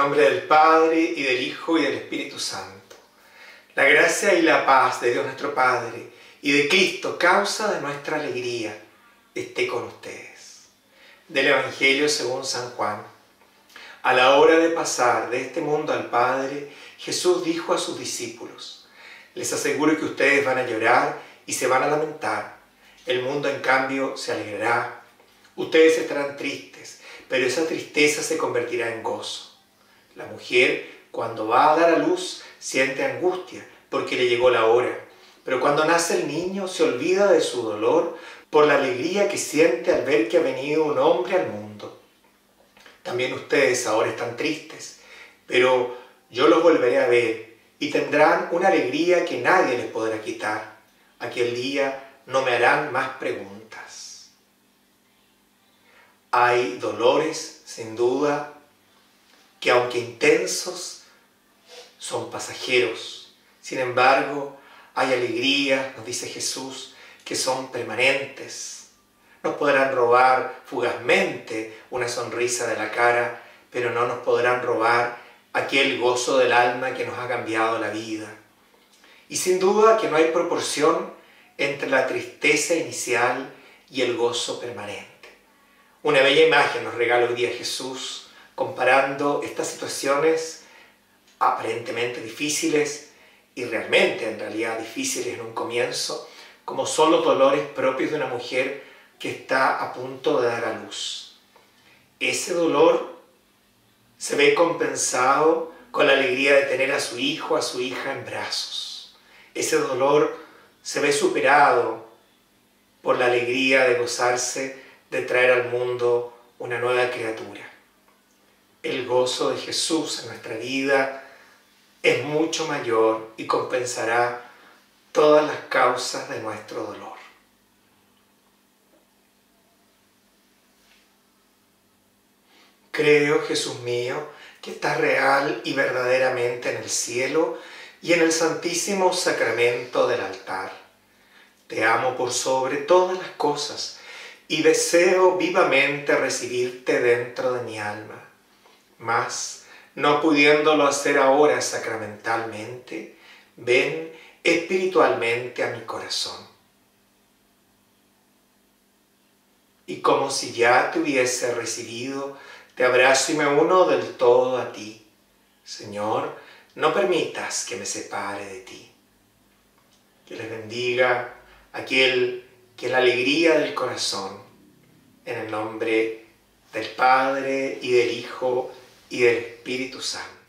nombre del Padre y del Hijo y del Espíritu Santo. La gracia y la paz de Dios nuestro Padre y de Cristo, causa de nuestra alegría, esté con ustedes. Del Evangelio según San Juan. A la hora de pasar de este mundo al Padre, Jesús dijo a sus discípulos, les aseguro que ustedes van a llorar y se van a lamentar. El mundo en cambio se alegrará. Ustedes estarán tristes, pero esa tristeza se convertirá en gozo. La mujer, cuando va a dar a luz, siente angustia porque le llegó la hora. Pero cuando nace el niño, se olvida de su dolor por la alegría que siente al ver que ha venido un hombre al mundo. También ustedes ahora están tristes, pero yo los volveré a ver y tendrán una alegría que nadie les podrá quitar. Aquel día no me harán más preguntas. Hay dolores, sin duda, que aunque intensos, son pasajeros. Sin embargo, hay alegrías, nos dice Jesús, que son permanentes. Nos podrán robar fugazmente una sonrisa de la cara, pero no nos podrán robar aquel gozo del alma que nos ha cambiado la vida. Y sin duda que no hay proporción entre la tristeza inicial y el gozo permanente. Una bella imagen nos regala hoy día Jesús comparando estas situaciones aparentemente difíciles y realmente en realidad difíciles en un comienzo, como son los dolores propios de una mujer que está a punto de dar a luz. Ese dolor se ve compensado con la alegría de tener a su hijo, a su hija en brazos. Ese dolor se ve superado por la alegría de gozarse de traer al mundo una nueva criatura gozo de Jesús en nuestra vida es mucho mayor y compensará todas las causas de nuestro dolor. Creo, Jesús mío, que estás real y verdaderamente en el cielo y en el santísimo sacramento del altar. Te amo por sobre todas las cosas y deseo vivamente recibirte dentro de mi alma mas, no pudiéndolo hacer ahora sacramentalmente, ven espiritualmente a mi corazón. Y como si ya te hubiese recibido, te abrazo y me uno del todo a ti. Señor, no permitas que me separe de ti. Que les bendiga aquel que la alegría del corazón, en el nombre del Padre y del Hijo y del Espíritu Santo.